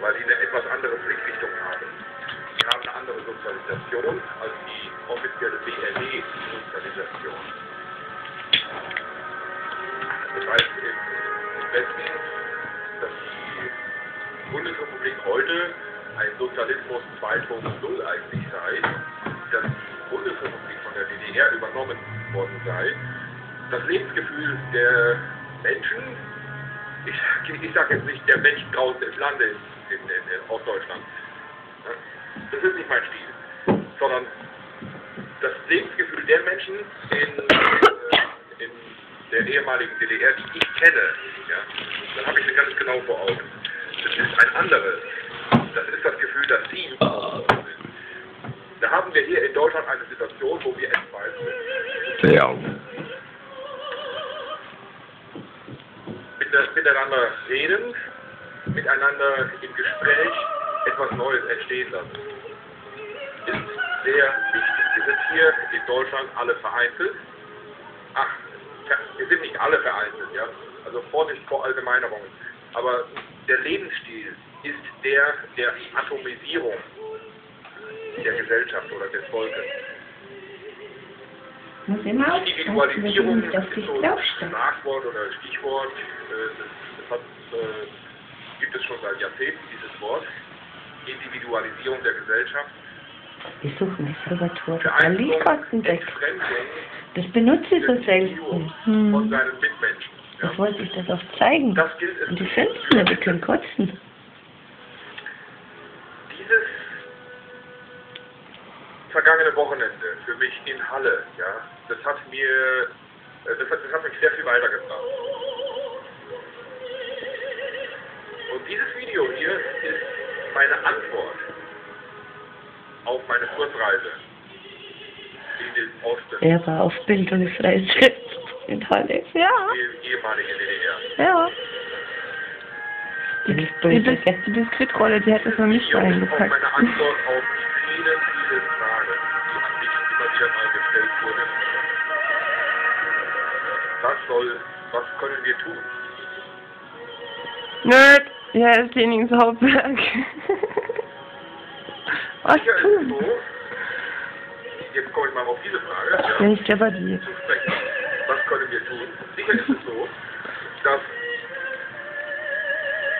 weil sie eine etwas andere Blickrichtung haben. Sie haben eine andere Sozialisation als die offizielle BRD-Sozialisation. Das heißt im Westen, dass die Bundesrepublik heute ein Sozialismus 2.0 eigentlich sei, dass die Bundesrepublik von der DDR übernommen worden sei. Das Lebensgefühl der Menschen, ich, ich sage jetzt nicht der Menschen draußen im Lande in, in, in Ostdeutschland, das ist nicht mein Stil, sondern das Lebensgefühl der Menschen in, äh, in der ehemaligen DDR, die ich kenne, ja, dann habe ich sie ganz genau vor Augen. Das ist ein anderes. Das ist das Gefühl, dass sie sind. Da haben wir hier in Deutschland eine Situation, wo wir entfalten. Ja. Miteinander reden, miteinander im Gespräch etwas Neues entstehen lassen. Ist sehr wichtig. Wir sind hier in Deutschland alle vereinzelt. Ach, wir sind nicht alle vereinzelt, ja. Also Vorsicht vor Allgemeinerungen. Aber der Lebensstil ist der der Atomisierung der Gesellschaft oder des Volkes. Muss immer aufpassen, Individualisierung dass du nicht auf ist dich so ein draufstellst. Schlagwort oder Stichwort. Äh, Das, hat, äh, gibt es schon seit Jahrzehnten, dieses Wort. Individualisierung der Gesellschaft. Ich suche eine Salvatore. Da Vereinzelung, liegt was. Entfremdung Das benutze ich so selten. Hm. Ja? Das wollte ich das auch zeigen. Das gilt es Und die finden führen. nicht, die können kotzen. Dieses vergangene Wochenende für mich in Halle, ja, das hat mir, äh, das hat, das hat mich sehr viel weitergebracht. Und dieses Video hier ist meine Antwort auf meine Kurzreise in den Osten, Er war auf Bildungsreise in Halle. Ja, die ehemalige DDR. ja. Die, die. Bis die Biskuitrolle, die hätte es noch nicht reingepackt. meine Antwort auf die vielen, soll, was können wir tun? Nerd! Ja, ist Lenings Hauptwerk. Was es tun? so, jetzt komme ich mal auf diese Frage, Ja, ja, ich aber die. Was können wir tun? Sicher ist es so, dass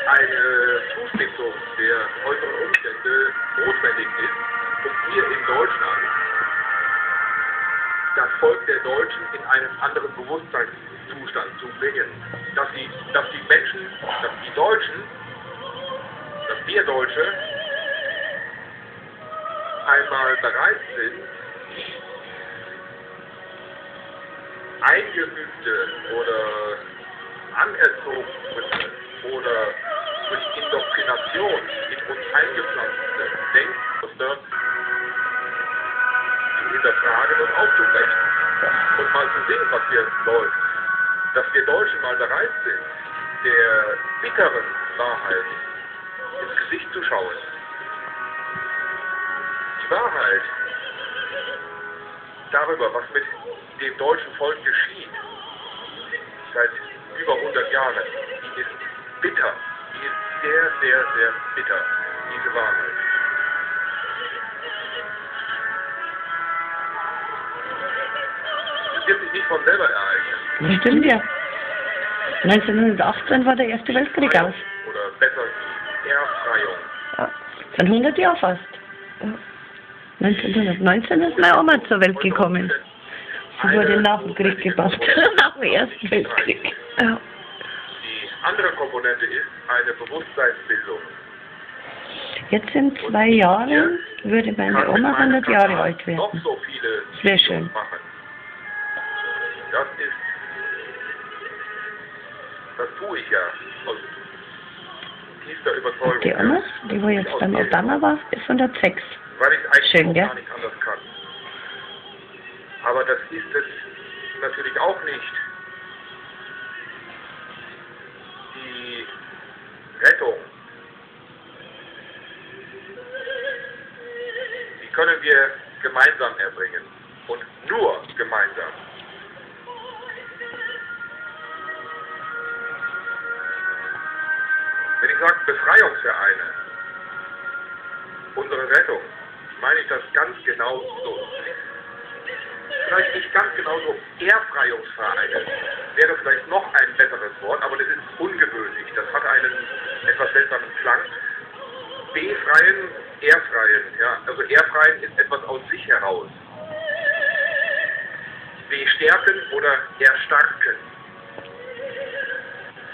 eine Zuspitzung der äußeren Umstände notwendig ist, um hier in Deutschland das Volk der Deutschen in einen anderen Bewusstseinszustand zu bringen. Dass die, dass die Menschen, dass die Deutschen, dass wir Deutsche einmal bereit sind, eingeübte oder anerzogene oder durch Indoktrination in uns eingepflanzte Denkmuster hinterfragen und aufzubrechen und mal zu sehen, was hier läuft. Dass wir Deutschen mal bereit sind, der bitteren Wahrheit ins Gesicht zu schauen. Die Wahrheit darüber, was mit dem deutschen Volk geschieht, seit über 100 Jahren, die ist bitter. Die ist sehr, sehr, sehr bitter, diese Wahrheit. Sich nicht von selber ereignen. Das stimmt ja. 1918 war der Erste Weltkrieg aus. Oder besser die Erfreiung. Ja. Von 100 Jahren fast. Ja. 1919 ist meine Oma zur Welt gekommen. Sie wurde nach dem Krieg gebracht. nach dem Ersten Weltkrieg. Ja. Die andere Komponente ist eine Bewusstseinsbildung. Jetzt in zwei Jahren würde meine Oma meinem 100 Jahre alt werden. Sehr schön. Das ist, das tue ich ja aus tiefster Überzeugung. Die Oma, die wo jetzt beim Obama war, ist von der 6. Weil ich eigentlich Schön, gar nicht anders kann. Aber das ist es natürlich auch nicht. Die Rettung, die können wir gemeinsam erbringen. Sage Befreiungsvereine, unsere Rettung, meine ich das ganz genau so. Vielleicht nicht ganz genau so. Ehrfreiungsvereine wäre vielleicht noch ein besseres Wort, aber das ist ungewöhnlich. Das hat einen etwas seltsamen Klang. Befreien, Ehrfreien. Ja? Also Ehrfreien ist etwas aus sich heraus. Bestärken oder erstarken.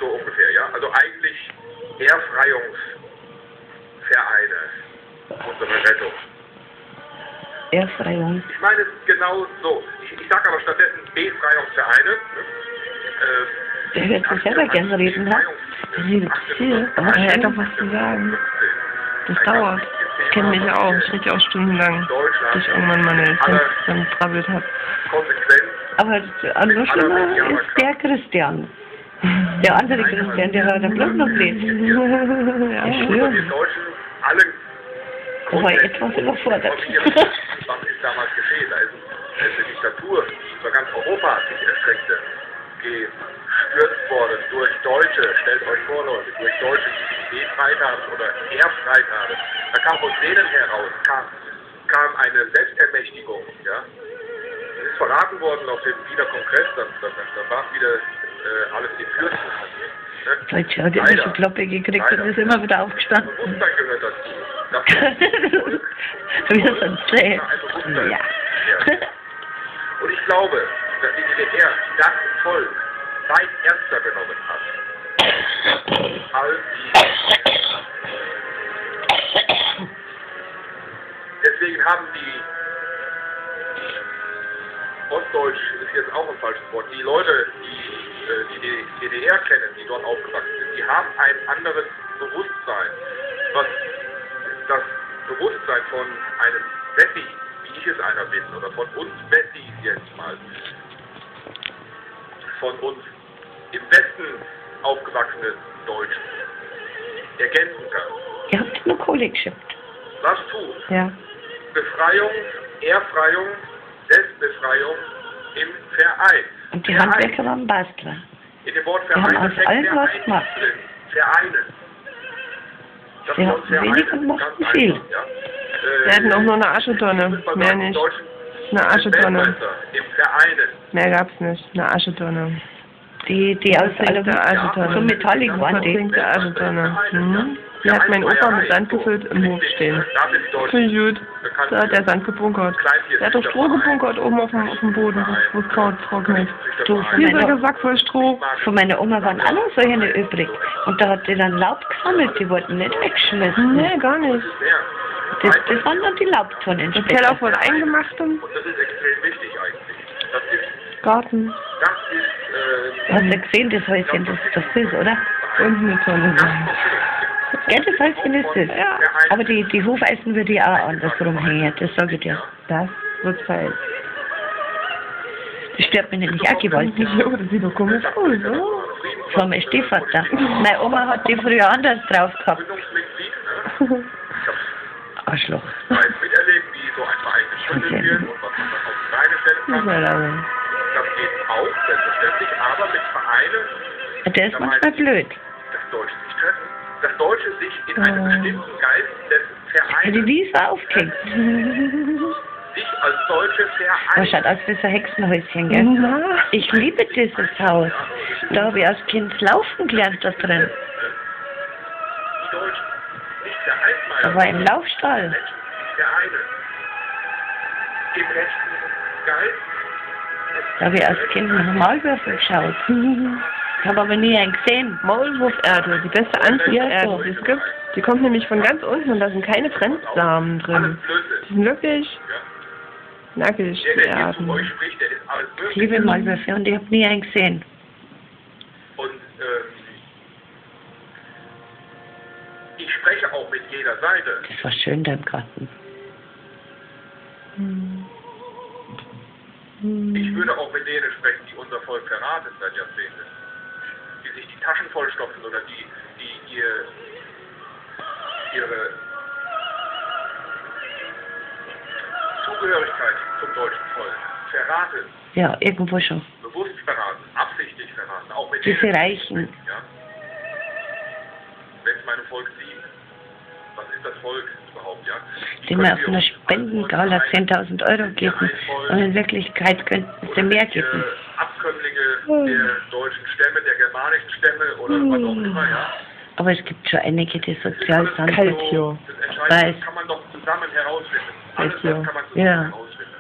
So ungefähr, ja. Also eigentlich Ehrfreiungsvereine. Unsere Rettung. Erfreiung. Ich meine es genau so. Ich, ich sage aber stattdessen Befreiungsvereine. Ne? Äh, Der wird sich selber gern reden, ne? Der redet viel, aber er hat doch was zu sagen. Das dauert. Ich kenne mich ja auch. Ich rede ja auch stundenlang, bis ich irgendwann meine dann trabbelt habe. Aber das noch schlimmer ist der Christian. Der andere Christian, der hat am Blut noch lebt. ja. Ich schwöre. Die Deutschen alle Da war etwas überfordert. Was ist damals geschehen? Da ist eine Diktatur, die über ganz Europa sich erstreckte, gestürzt worden durch Deutsche, stellt euch vor, Leute, durch Deutsche, die die Freitag oder Ehrfreitage. Da kam aus denen heraus, kam, kam eine Selbstermächtigung, ja. Es ist verraten worden auf dem Wiener Kongress, da, da, da war wieder äh, alles in Fürstenhand. Ne? Deutsche hat immer schon Kloppe gekriegt und ist immer wieder aufgestanden. Bewusstsein gehört dazu. Das sähe. ein Bewusstsein. Ja. Und ich glaube, dass die DDR das Volk weit ernster genommen hat, als die. Deswegen haben die Ostdeutsch ist jetzt auch ein falsches Wort. Die Leute, die äh, die DDR kennen, die dort aufgewachsen sind, die haben ein anderes Bewusstsein. Was das Bewusstsein von einem Wessi, wie ich es einer bin, oder von uns Wessis jetzt mal, von uns im Westen aufgewachsenen Deutschen ergänzen kann. Ihr habt nur Kohle geschippt. Was tun? Ja. Befreiung, Ehrfreiung, Selbstbefreiung im Verein. Und die. Handwerker waren Bastler. In dem Wort Wir haben aus allem was gemacht. Sie hatten wenig und mochten viel. Äh, Wir hatten auch nur eine Aschetonne, Fußball mehr nicht. Eine Aschetonne. Mehr gab's nicht. Eine Aschetonne. Die, die aus Aschetonne. so metallig waren die. Verzinkte Aschetonne. Mhm. Die hat mein Opa mit Sand gefüllt im Hof stehen. Finde ich gut. Da hat der. Sand gebunkert. Der hat doch Stroh gebunkert oben auf dem, auf dem Boden, wo es Kraut trocknet. Du, von Hier ist meiner, ein Sack voll Stroh. von meiner Oma waren alle solche übrig. Und da hat die dann Laub gesammelt, die wollten nicht wegschmissen. Nee, gar nicht. Das, das waren dann die Laubtonnen Der später. Keller voll eingemacht Und das ist extrem wichtig eigentlich. Das Garten. Das Du hast ja gesehen, das Häuschen, das ist doch süß, oder? Und eine Tonne. Ja, das Häuschen ist süß. Ja. Aber die, die Hufeisen würde ich auch andersrum hängen, das sage ich dir. Das wird Zeit. Das stört mich nämlich auch gewaltig. Ja, das sieht doch komisch aus, oder? Das war mein Stiefvater. Meine Oma hat die früher anders drauf gehabt. Ne? Ich habe Arschloch. miterlebt, wie so ein Verein gegründet wird und was man auf die Beine stellen kann. Selbstverständlich, aber mit Vereinen, Der ist manchmal blöd. dass Deutsche sich treffen. Dass Deutsche sich in einem Ah. bestimmten Geist des Ja, die Vereins, Wiese aufgehängt. sich als Deutsche Das vereinen. schaut aus wie so ein Hexenhäuschen, gell? Na, Ich liebe dieses Haus. Da habe ich als Kind laufen gelernt da drin. Da war ein Laufstall. Vereinen. Im rechten Geist. Da habe ich als Kind nach Maulwürfen geschaut. Habe aber nie einen gesehen. Maulwurferde, die beste Anzuchterde, die es gibt. Die kommt nämlich von ganz unten und da sind keine Fremdsamen drin. Die sind wirklich Ja. nackig, die Erden. euch spricht, der ist alles Ich liebe Maulwürfe und ich habe nie einen gesehen. Und ähm, ich spreche auch mit jeder Seite. Das war schön im Garten. Hm. Ich würde auch mit denen sprechen, die unser Volk verraten seit Jahrzehnten. Die sich die Taschen vollstopfen oder die, die ihr, ihre Zugehörigkeit zum deutschen Volk verraten. Ja, irgendwo schon. Bewusst verraten, absichtlich verraten. Auch mit Diese denen. Reichen. Ja. Wenn in meinem Volk sieht, was ist das Volk überhaupt, ja? Die Den wir auf einer Spendengala 10.000 Euro geben. Und in Wirklichkeit könnten sie mehr geben. Abkömmlinge der deutschen Stämme, der germanischen Stämme oder was auch immer, ja? Aber es gibt schon einige, die sozial sind. Das kann man doch zusammen herausfinden. Alles kann man zusammen Ja. herausfinden.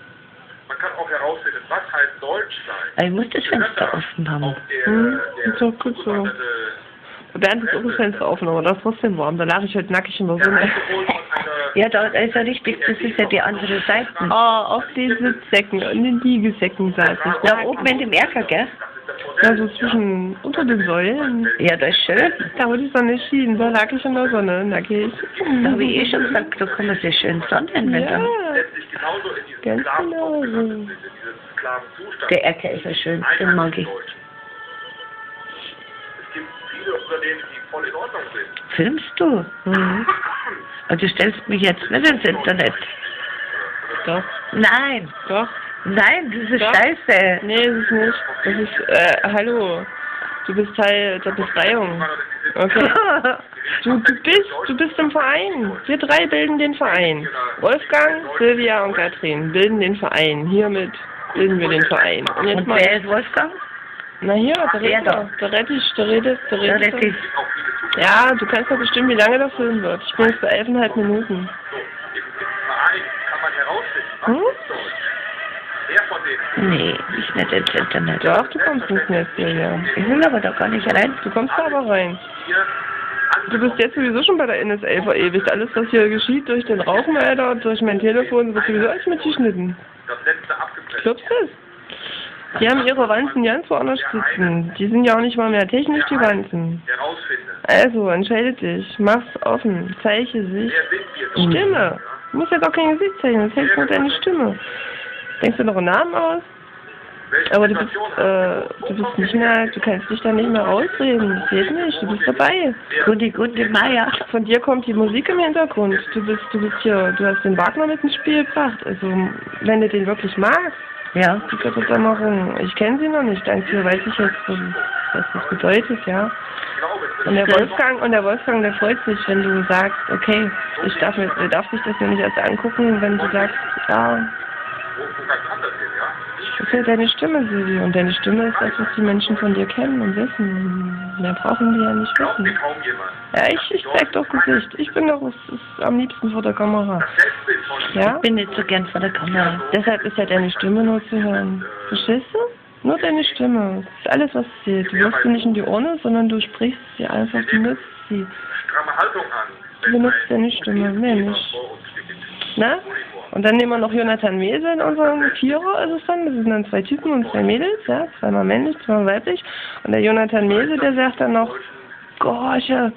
Man kann auch herausfinden, was heißt Deutsch sein. Aber ich muss das Fenster offen haben. Der, Hm, der ist doch gut so. ist auch das Fenster offen, aber das ist trotzdem warm. Da lag ich heute nackig in der der Sonne. Ja, da ist ja richtig, das ist ja die andere Seite. Oh, auf den Sitzsäcken und den Liegesäcken saß ich. Da oben in dem Erker, gell? Ja, so zwischen, unter den Säulen. Ja, das ist schön. Da wo die Sonne schien, da lag ich in der Sonne, nackig. Da habe ich eh schon gesagt, da kann man sich schön sonnen, wenn. Ja, in Ganz genau. in Sklavenzustand. Der Erker ist ja schön, den mag ich. Es gibt viele Unternehmen, die voll in Ordnung sind. Filmst du? mhm. Und du stellst mich jetzt nicht ins Internet. doch, Nein, doch. nein, das ist Doch. scheiße. Nee, ist es nicht. Das ist, äh, hallo. Du bist Teil der Befreiung. Okay. Du, du bist, du bist im Verein. Wir drei bilden den Verein. Wolfgang, Silvia und Katrin bilden den Verein. Hiermit bilden wir den Verein. Und jetzt Und mal, wer ist Wolfgang? Na hier, der wer Redner, da? der Rettich, der redet, Der redet. Ja, du kannst doch bestimmen, wie lange der Film wird. Ich bin jetzt bei elfeinhalb Minuten. Hm? Nee, ich nicht ins Internet. Doch, du kommst ins Netz, Silvia. Ich will aber da gar nicht rein. Du kommst da aber rein. Du bist jetzt sowieso schon bei der NSA verewigt. Alles, was hier geschieht durch den Rauchmelder und durch mein Telefon, wird sowieso alles mitgeschnitten. das letzte abgepresst Glaubst du das? Die haben ihre Wanzen ganz woanders sitzen. Die sind ja auch nicht mal mehr technisch, die Wanzen. Also, entscheide dich. Mach's offen. Zeige sich. Stimme. Du musst ja doch kein Gesicht zeichnen. Das hilft nur deine Stimme. Denkst du noch einen Namen aus? Aber du bist, äh, du bist nicht mehr, du kannst dich da nicht mehr rausreden. Das geht nicht. Du bist dabei. Gute, gute Maya. Von dir kommt die Musik im Hintergrund. Du bist, du bist hier, du hast den Wagner mit ins Spiel gebracht. Also, wenn du den wirklich magst, Ja. die Götterdämmerung. Ich kenne sie noch nicht. Dir weiß ich jetzt, was, das bedeutet, ja. Und der Wolfgang, und der Wolfgang, der freut sich, wenn du sagst, okay, ich darf mir, darf sich das nicht erst angucken, wenn du sagst, ja, ist ja deine Stimme, Silvi. Und deine Stimme ist das, was die Menschen von dir kennen und wissen. Mehr brauchen die ja nicht wissen. Ja, ich, ich zeig doch Gesicht. Ich bin doch es ist am liebsten vor der Kamera. Ja? Ich bin nicht so gern vor der Kamera. Deshalb ist ja deine Stimme nur zu hören. Verstehst du? Nur deine Stimme. Das ist alles, was zählt. Du wirfst sie nicht in die Urne, sondern du sprichst sie einfach, du nutzt sie. stramme Haltung an. Du benutzt deine Stimme, mehr nicht. Ne? Und dann nehmen wir noch Jonathan Mese in unseren Vierer, ist es dann. Das sind dann zwei Typen und zwei Mädels, ja. Zweimal männlich, zweimal weiblich. Und der Jonathan Mese, der sagt dann noch, Gehorche,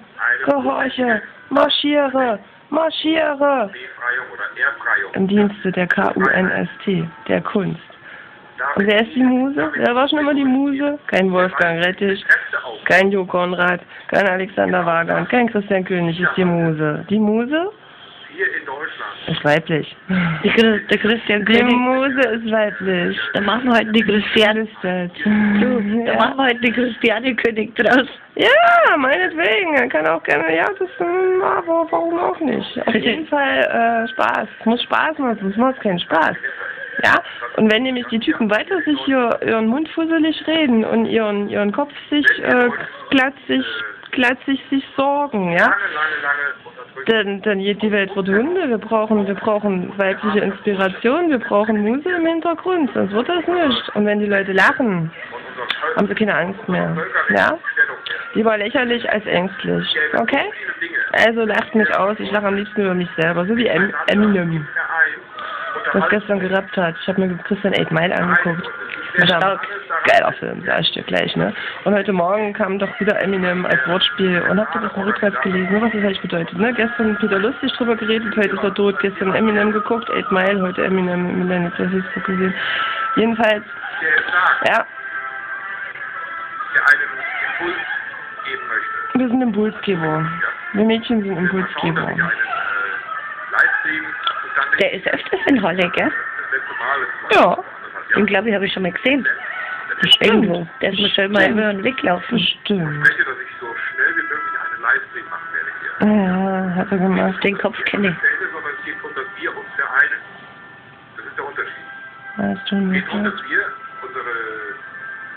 Gehorche, marschiere, marschiere. Im Dienste der K-U-N-S-T, der Kunst. Und wer ist die Muse? Wer war schon immer die Muse? Kein Wolfgang Rettich, kein Jo Konrad, kein Alexander Wagan, kein Christian König ist die Muse. Die Muse Hier in Deutschland. ist weiblich. Die der Christian Die König. Muse ist weiblich. Da machen wir heute die Christiane. Du, da Ja. machen wir heute die Christiane König draus. ja, meinetwegen. Er kann auch gerne, ja, das, ähm, aber warum auch nicht? Auf jeden Fall äh, Spaß. Es muss Spaß machen, sonst macht es keinen Spaß. Ja, und wenn nämlich die Typen weiter sich hier ihren Mund fusselig reden und ihren, ihren Kopf sich äh, glatzig, glatzig sich sorgen, ja, Lange, lange, lange. Dann, dann die Welt wird Hunde. Wir brauchen, wir brauchen weibliche Inspiration, wir brauchen Muse im Hintergrund, sonst wird das nicht. Und wenn die Leute lachen, haben sie keine Angst mehr. Ja? Lieber lächerlich als ängstlich. Okay? Also lacht mich aus, ich lache am liebsten über mich selber, so wie em Eminem, das gestern gerappt hat. Ich habe mir Christian 8 Mile angeguckt. Alter, geiler Film, sag ich dir gleich, ne? Und heute Morgen kam doch wieder Eminem als Wortspiel und habt ihr das mal rückwärts gelesen, was das eigentlich bedeutet, ne? Gestern Peter Lustig drüber geredet, heute ist er tot, gestern Eminem geguckt, 8 Mile, heute Eminem im Internet bei Facebook gesehen. Jedenfalls, ja, wir sind Impulsgeber. Wir Mädchen sind Impulsgeber. Der ist öfters in Halle, gell? Das letzte Mal. Das Ja. Den glaube ich, habe ich schon mal gesehen. Stimmt. Irgendwo. Der ist mir schon mal über den Weg laufen. Ich Bestimmt. spreche, dass ich so schnell wie möglich einen Livestream machen werde. Ja, hat er gemacht. Den Kopf kenne ich. Sondern es geht. Das ist der Unterschied. Weißt du Es geht nicht. wir unsere,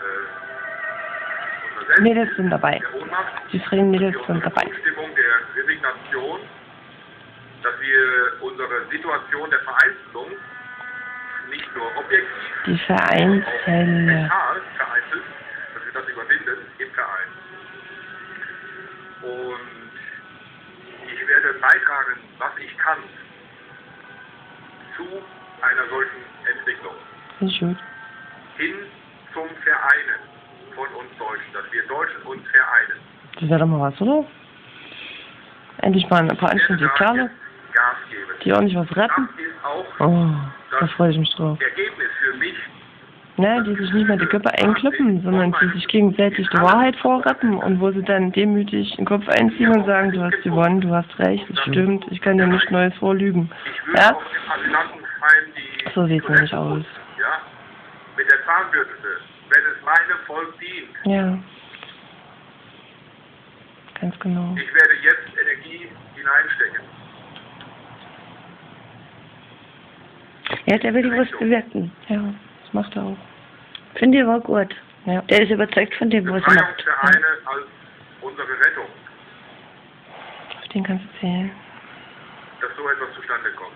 äh, unsere Mädels sind dabei. Die freien Mädels sind dabei. Zustimmung der Resignation, dass wir unsere Situation der Vereinzelung nicht nur objektiv, Die auch Vereinszelle. mental vereinzelt, dass wir das überwinden im Verein. Und ich werde beitragen, was ich kann, zu einer solchen Entwicklung. Hin zum Vereinen von uns Deutschen, dass wir Deutschen uns vereinen. Das wäre doch mal was, oder? Endlich mal ein paar anständige Kerle, Gas geben. die ordentlich was Das retten. auch Oh, da freue ich mich drauf. Ergebnis für mich. Ne, die sich nicht mehr die Köpfe einklippen, sondern die sich gegenseitig die Wahrheit vorretten und wo sie dann demütig den Kopf einziehen und sagen, du hast gewonnen, du hast recht, es stimmt, ich kann dir nichts Neues vorlügen. Ja? auch So sieht's nämlich aus. Ja, mit der Zahnbürste, wenn es meinem Volk dient. Ja. Ganz genau. Ich werde jetzt Energie hineinstecken. Ja, der will was bewirken. Ja, das macht er auch. Finde ich aber gut. Ja. Der ist überzeugt von dem, was er macht. Befreiungsvereine als unsere Rettung, Auf den kannst du zählen. dass so etwas zustande kommt.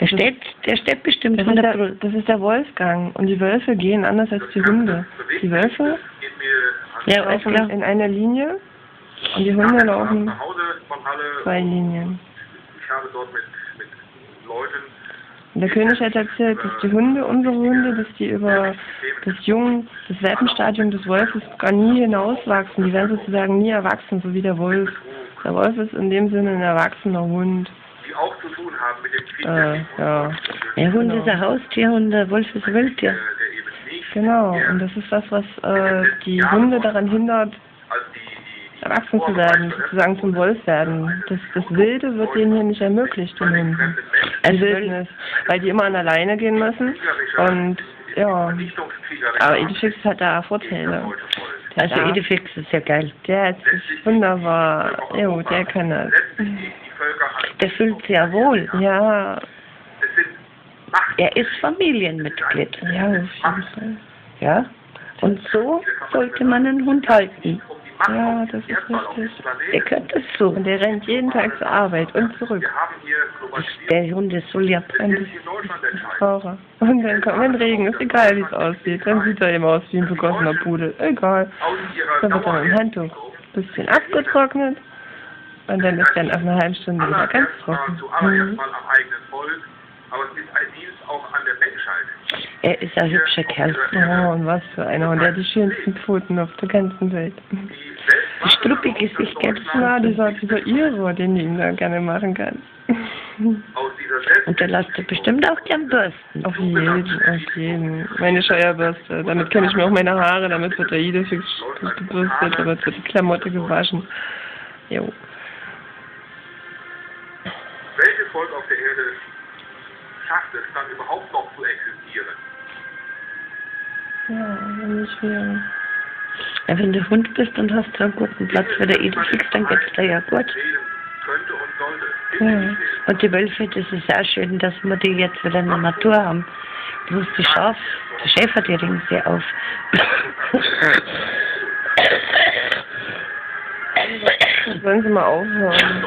Der steht, der steht bestimmt Das von ist, der der, das ist der Wolfgang. Und die Wölfe gehen anders als die Hunde. Die Wölfe Geht mir an Ja, laufen klar. in einer Linie und die Hunde laufen zwei Linien. Ich habe dort mit, Und der König hat erzählt, dass die Hunde, unsere Hunde, dass die über das Jung, das Welpenstadium des Wolfes gar nie hinauswachsen. Die werden sozusagen nie erwachsen, so wie der Wolf. Der Wolf ist in dem Sinne ein erwachsener Hund. die auch zu tun haben mit dem Krieg, Äh, ja. Der Hund Genau. ist ein Haustier und der Wolf ist ein Wildtier. Genau, und das ist das, was äh, die Hunde daran hindert, erwachsen zu werden, sozusagen zum Wolf werden. Das, das Wilde wird denen hier nicht ermöglicht, den Hunden. Ein Wildnis, weil die immer an der Leine gehen müssen. Und ja, aber Edifix hat da Vorteile. voll. Also Ja. Edifix ist ja geil. Der ist wunderbar. Jo, der kann das. Der fühlt sich ja wohl. Ja. Er ist Familienmitglied. ja, auf jeden Fall. Ja? Und so sollte man einen Hund halten. Ja, das ist richtig. Der gehört dazu. Und der rennt jeden Tag zur Arbeit und zurück. Der Hund ist so lieb. Und dann kommt wenn Regen, ist egal wie es aussieht. Dann sieht er eben aus wie ein vergossener Pudel. Egal. Dann wird er mit dem Handtuch ein bisschen abgetrocknet. Und dann ist dann nach einer halben Stunde wieder ganz trocken. Mhm. Er ist ein hübscher Kerl. Oh, und was für einer. Und der hat die schönsten Pfoten auf der ganzen Welt. Die Die struppige Gesicht, gell? Na, dieser, dieser Iro, den du ihm da gerne machen Selbst Und der lässt er bestimmt auch gern bürsten. Auf jeden, auf jeden. Meine Scheuerbürste. Damit kenne ich mir auch meine Haare. Damit wird der Idefix gebürstet. Damit wird die Klamotte gewaschen. Jo. welches Volk auf der Erde schafft es dann überhaupt noch zu existieren? Ja, nicht wir. Ja, wenn du Hund bist und hast einen guten Platz für der Edifix, dann geht's dir ja gut. Ja. Und die Wölfe, das ist auch schön, dass wir die jetzt wieder in der Natur haben. Bloß die Schaf, die Schäfer, die ringen sie auf. Sollen Sie mal aufhören?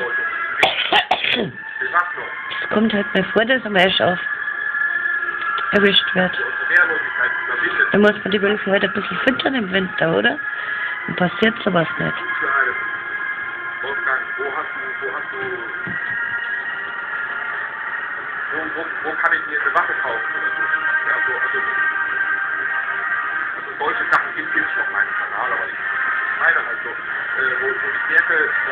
Es kommt halt mal vor, dass ein Schaf erwischt wird. Unsere Wehrlosigkeit überwindet. Da muss man die Wölfe halt ein bisschen füttern im Winter, oder? Dann passiert sowas nicht. Wolfgang, wo hast du, wo hast du, wo, wo, wo kann ich mir eine Waffe kaufen oder? Ja, so also, also solche Sachen gibt es auf meinem Kanal, aber ich meine halt so, äh, wo, wo ich merke, da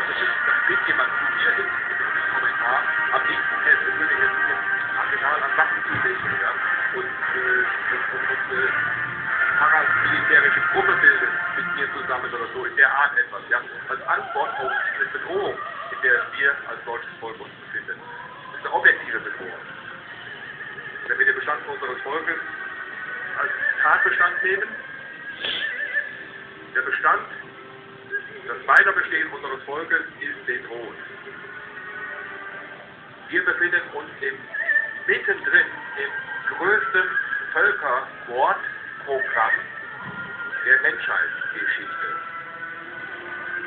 steht jemand zu mir in, einem Kommentar, am liebsten hätte würde ich jetzt ein Arsenal an Waffen zulegen, ja, und, äh, und, und, und äh, Gruppe bilden mit mir zusammen oder so, in der Art etwas, ja, als Antwort auf eine Bedrohung, in der wir als deutsches Volk uns befinden. Das ist eine objektive Bedrohung. Wenn wir den Bestand unseres Volkes als Tatbestand nehmen, der Bestand Das Weiterbestehen unseres Volkes ist bedroht. Wir befinden uns im, mittendrin im größten Völkermordprogramm der Menschheitsgeschichte.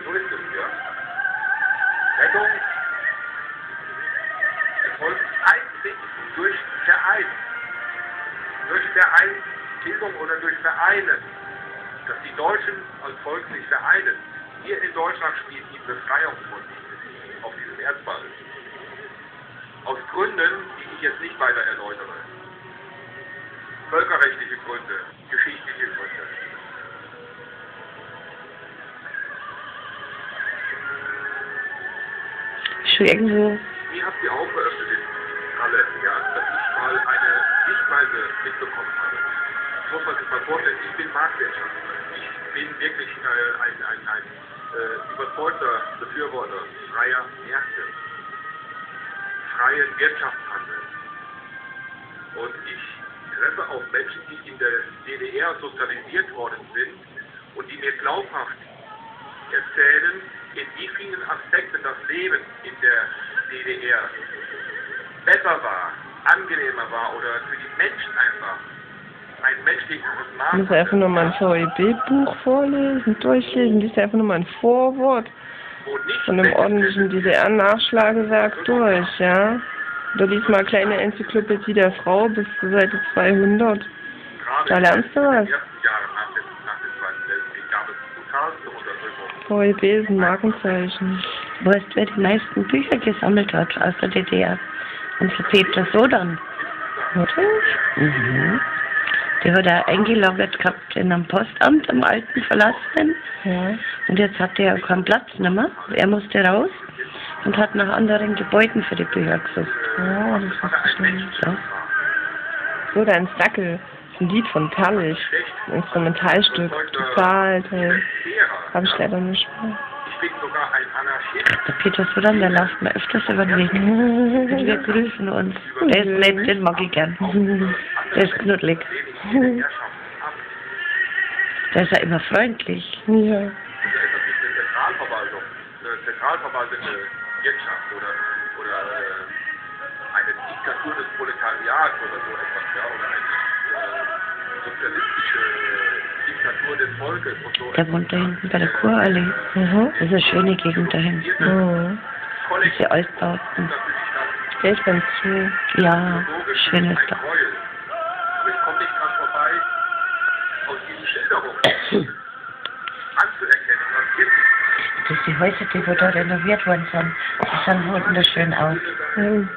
So ist es, ja. Rettung erfolgt einzig durch Verein. Durch Vereinbildung oder durch Vereinen. Dass die Deutschen als Volk sich vereinen. Hier in Deutschland spielt die Befreiungsmusik auf diesem Erdball. Aus Gründen, die ich jetzt nicht weiter erläutere. Völkerrechtliche Gründe, geschichtliche Gründe. Schon irgendwo. Wie habt ihr auch veröffentlicht, alle, ja, dass ich mal eine Sichtweise mitbekommen habe. Ich muss man sich mal vorstellen, ich bin Marktwirtschaftler. Ich bin wirklich äh, ein, ein, ein äh, überzeugter Befürworter freier Märkte, freien Wirtschaftshandel. Und ich treffe auf Menschen, die in der DDR sozialisiert worden sind und die mir glaubhaft erzählen, in wie vielen Aspekten das Leben in der DDR besser war, angenehmer war oder für die Menschen einfach ein menschlicheres Maß. Ich muss einfach nur mal ein VEB-Buch vorlesen, durchlesen, liest einfach nur mal ein Vorwort von einem ordentlichen DDR-Nachschlagewerk durch, ja. Oder lies mal kleine Enzyklopädie der Frau bis zur Seite 200. gerade Da lernst du was. Ist ein Markenzeichen. Weißt wer die meisten Bücher gesammelt hat aus der DDR? Unser Peter Sodan. Wirklich? Mhm. Der hat er eingelagert gehabt in einem Postamt am alten Verlassenen. Ja. Und jetzt hat er keinen Platz mehr. Er musste raus und hat nach anderen Gebäuden für die Bücher gesucht. Ja, das ist schlimm. Ja. So, dein Sackel. Das ist ein Lied von Perlich. Ein Instrumentalstück. Total toll. Hab ich leider nicht mehr. Ich bin sogar ein Anarchist. Der Peter Sodan, der läuft mir öfters über den Weg. Wir grüßen uns. Der ist nett, den mag ich gern. Der ist knuddelig. Der ist ja immer freundlich. Ja. Natürlich eine Zentralverwaltung, eine zentralverwaltete Wirtschaft oder, oder äh, eine Diktatur des Proletariats oder so Der wohnt da hinten bei der Kurallee. Mhm. Das ist eine schöne Gegend da hinten. Mhm. Diese Altbauten. Der ist ganz zu. Ja, schön ist da. Aber ich komme nicht dran vorbei, aus diesen Schilderungen anzuerkennen, was Das die Häuser, die wo da renoviert worden sind. Die sahen wunderschön aus. Mhm.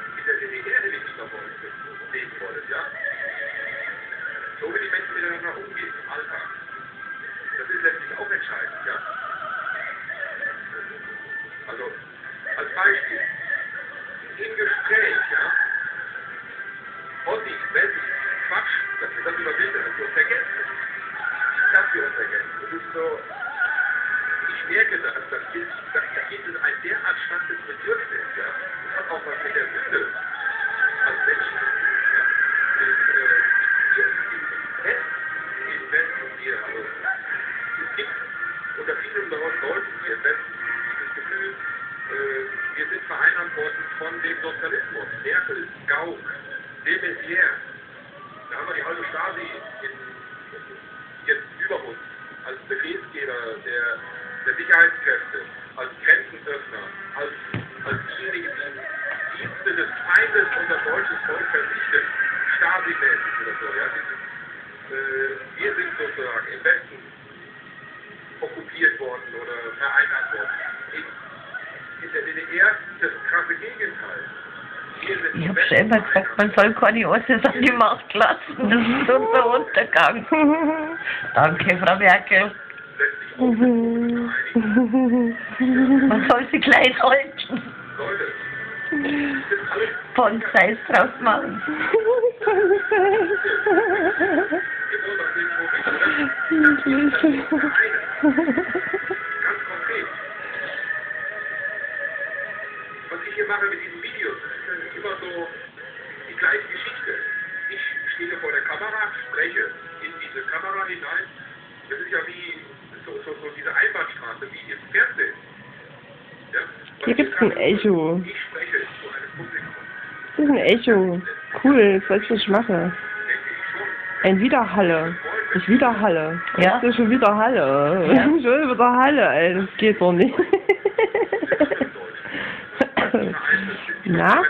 Soll keine Ossis an die Macht lassen. Das ist unser Untergang. Danke, Frau Merkel. Man soll sie klein halten. Bonsais draus machen. Ganz konkret. Was ich hier mache mit diesen Videos, das ist immer so die gleiche Geschichte. Ich stehe vor der Kamera, spreche in diese Kamera hinein. Das ist ja wie, so, so, so diese Einbahnstraße wie im Fernsehen. Ja? Hier gibt's ein Echo. Ich spreche zu einem Publikum. Das ist ein Echo. Cool, das weißt du, was ich mache. Ich Ein Widerhalle. Ich widerhalle. Ja? Das ist schon wieder Halle. Ja. Schon wieder Halle, ey. Das geht doch nicht. Na?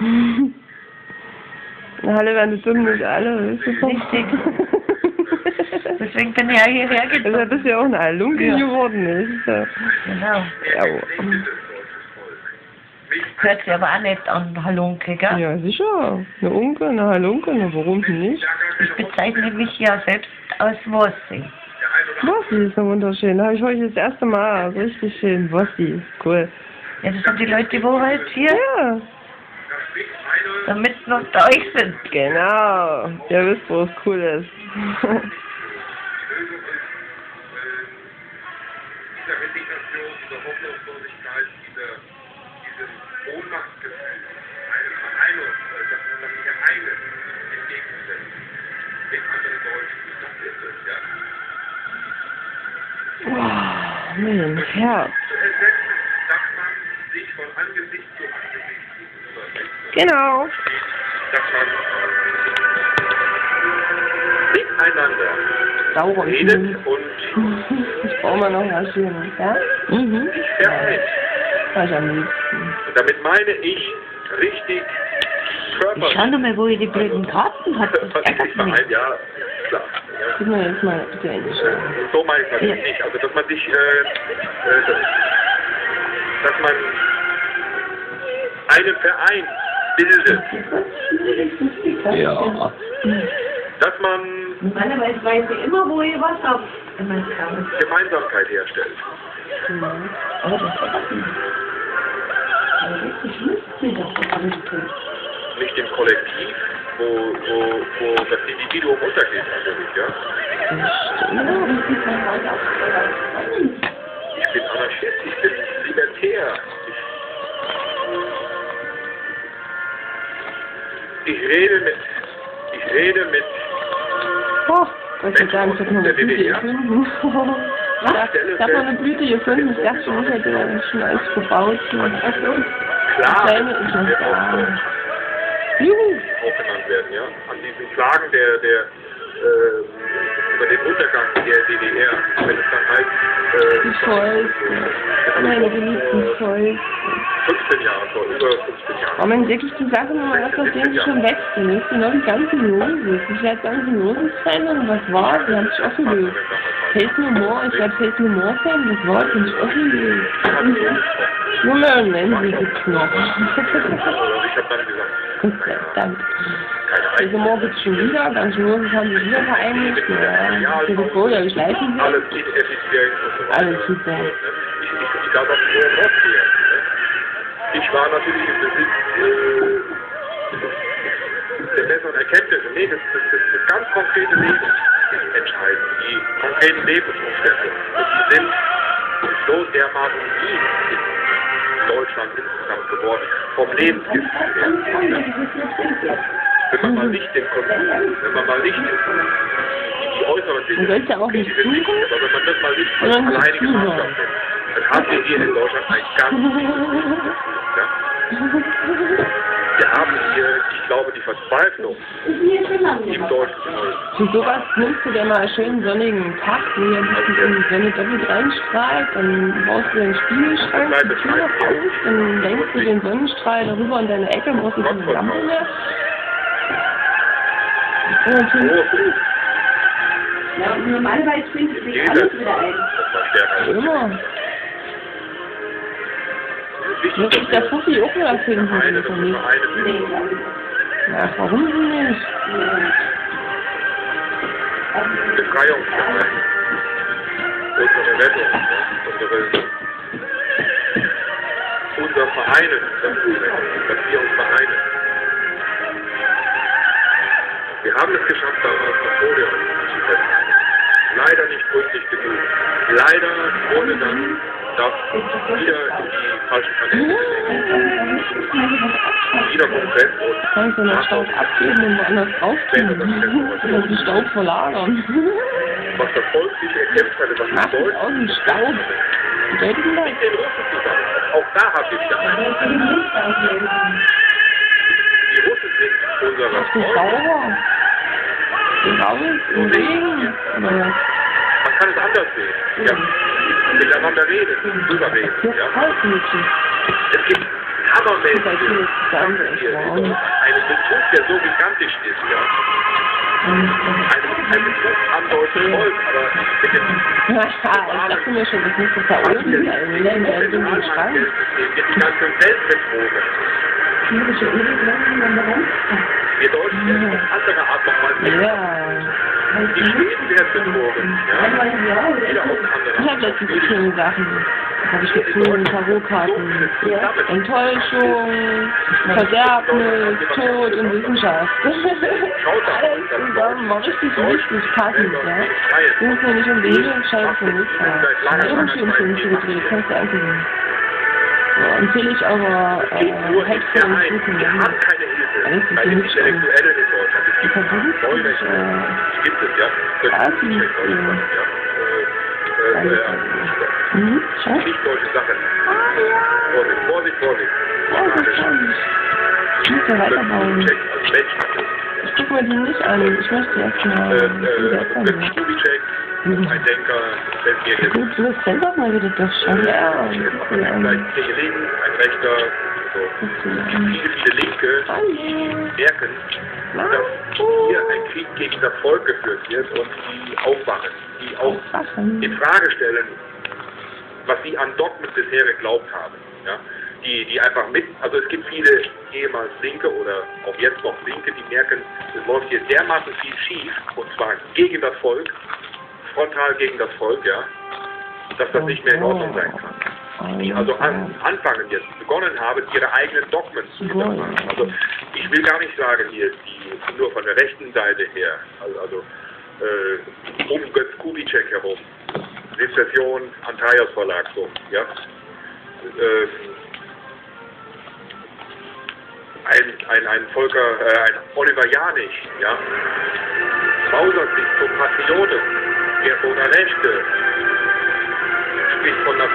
Halle werden dumm nicht alle. Richtig. Deswegen bin ich ja hierher Also, gekommen. das ist ja auch eine Halunke Ja. geworden. Ist ja... Genau. Ja, Hört sich aber auch nicht an, Halunke, gell? ja, sicher. Eine Unke, eine Halunke, na, warum nicht? Ich bezeichne mich ja selbst als Wossi. Wossi ist ja wunderschön. Habe ich heute das erste Mal. Richtig schön. Wossi. Cool. Ja, das sind die Leute, die halt hier Ja, da spricht eine da mitten unter euch sind. genau. Ihr wisst, wo es cool ist. Die dieser Resignation, dieser Hoffnungslosigkeit, dieser, diesem Ohnmachtsgefühl, eine Vereinigung, dass man sich eines entgegensetzt, den anderen Deutschen, das ist es, ja. Wow, mein Herz. Zu ersetzen, dass man sich von Angesicht zu Angesicht Genau. dass man miteinander Sauber. redet und Ich brauche mal noch was Schönes, ja? Mhm. sich vereint. Was ich am liebsten. Und damit meine ich richtig Ich körperlich. schau nur mal, wo ihr die blöden Karten habt. Das Was ärgert mich. ja, klar. Ja. Gib mir jetzt mal bitte endlich. Äh, so meine ich es natürlich Ja. nicht. Also, dass man sich, äh, äh, dass, dass man einen Verein bildet, Ja. dass man Normalerweise weiß ich immer, wo ihr was habt. Gemeinsamkeit herstellt. Das nicht. Aber richtig müsst ihr doch das alles. Nicht im Kollektiv, wo, wo, wo das Individuum untergeht, natürlich, ja. Das so. Ich bin Anarchist, ich bin Libertär. Ich, ich rede mit, ich rede mit, Oh, Gott sei Dank, ich habe noch eine Blüte gefunden. Ich hab- ich habe noch eine Blüte gefunden. Ich dachte schon, ich hätte schon alles verbaut. klar, Kleine ist noch da. Juhu. auch genannt werden, ja. An diesen Klagen der, der, äh, über den Untergang der DDR, wenn es dann heißt, äh, Die Fäuste. Meine geliebten Fäuste. 15 Jahre, vor über 15 Oh, Jahren. man entdeckt die Sachen immer erst, nachdem sie schon weg sind. Ist genau die ganze Lose. Ich werde ganzen Losen-Fan und was war? Die haben sich aufgelöst. Face No More, ich werde Face No More-Fan, das war, die haben sich aufgelöst. Manson gibt's noch. Also Face No More gibt's schon wieder, ganz Losen haben sich wieder vereinigt. Ja, das ist wohl, ja, ich leite sie. alles und so weiter. Alles super. Ich, ich, ich glaube, das ist nur Rotzwerk. Ne? Ich war natürlich im Besitz äh, der besseren Erkenntnisse. Nee, das, das, das, das ganz konkrete Leben ist entscheidend. Die konkreten Lebensumstände. Und die sind so dermaßen nie Deutschland insgesamt geworden. Vom Lebensgefühl her. Wenn man mal nicht den Konsum, wenn man mal nicht die, äußeren Dinge, die aber wenn man das mal nicht als alleinige. Maßstab nimmt, dann haben wir hier in Deutschland ein ganz ja? Wir haben hier, ich glaube, die Verzweiflung im deutschen Volk. Für sowas nimmst du dir mal einen schönen sonnigen Tag, wo hier ein bisschen die Sonne doppelt reinstrahlt, dann baust du den Spiegelschrank, die Tür noch auf, dann lenkst du den Sonnenstrahl darüber in deine Ecke, brauchst du keine Lampe mehr. Und du Ja, und normalerweise fängt sich alles wieder ein. immer. Wichtig, kriegt der Fuffi auch wieder finden, den dass von nicht. Nee, Ja, warum nicht? Befreiungsverein. Unsere Rettung, ja? unsere, unser Vereinen, dass wir uns vereinen. Wir haben es geschafft, damals Napoleon zu festhalten. Leider nicht gründlich genug. Leider wurde dann das wieder in die falschen Kanäle gelegt. Wiener Kongress und du noch Staub abgeben und woanders drauf tun. Oder den Staub verlagern. was das Volk sich erkämpft hatte, was Ach, die ist auch ein Staub. Denn das? mit den Russen zusammen. Auch da haben wir wieder einen. Die Russen sind unsere Freunde. sauber. Oder was? Man kann es anders sehen. Ja. Miteinander reden, drüber reden. Das Ja. Es gibt hammermäßige Sachen hier. Betrug, der so gigantisch ist. Ja. Ein, ein Betrug am deutschen Volk, aber mit dem Haha, ich dachte mir schon, das müsste oben sein. Ja in den Schrank. wird die ganze Welt betrogen. Wir Deutschen werden auf andere Art nochmal. Ja. Die Schweden werden betrogen. Ja. Wieder auf Ich habe letztens zehn Sachen. Habe ich gezogen, Tarotkarten. Enttäuschung, Verderbnis, Tod und Wissenschaft. Alles zusammen war richtig wichtig, passend, ja. Du musst mir nicht um Leben schreiben für mich. Ja. Irgendwie um Filme gedreht, kannst du angucken. Ja, empfehle ich aber äh, nur Hexe nicht und. Suchen. Alles ist bei den nicht, Intellektuellen in Deutschland. Es Die gibt versuchen es äh, die gibt es, ja. Das Ah, nicht. Äh, äh, äh, Mhm, deutsche Sachen. Vorsicht, Vorsicht, Vorsicht. Vorsicht. Ich muss ja weiterbauen. Check als Mensch hat es. Ich guck mir die nicht an. Ich möchte erst mal Äh, äh, Mhm. ein Denker, fällt mir jetzt Gut, du musst selber mal wieder durchschauen. Ja. Vielleicht hier links, ein rechter, viele Linke merken, dass hier ein Krieg gegen das Volk geführt wird und die aufwachen, die auch in Frage stellen, was sie an Dogmen bisher geglaubt haben. Ja? Die, die einfach mit, also es gibt viele ehemals Linke oder auch jetzt noch Linke, die merken, es läuft hier dermaßen viel schief, und zwar gegen das Volk, frontal gegen das Volk, ja, dass das nicht mehr in Ordnung sein kann. Die also an, anfangen jetzt, begonnen haben, ihre eigenen Dogmen zu hinterfragen. Also ich will gar nicht sagen hier, die nur von der rechten Seite her, also, also äh, um Götz Kubitschek herum, Sezession, Antaios Verlag, so, ja. Äh, ein, ein, ein Volker, äh, ein Oliver Janich, ja, mausert sich zum Patrioten, der von der Rechte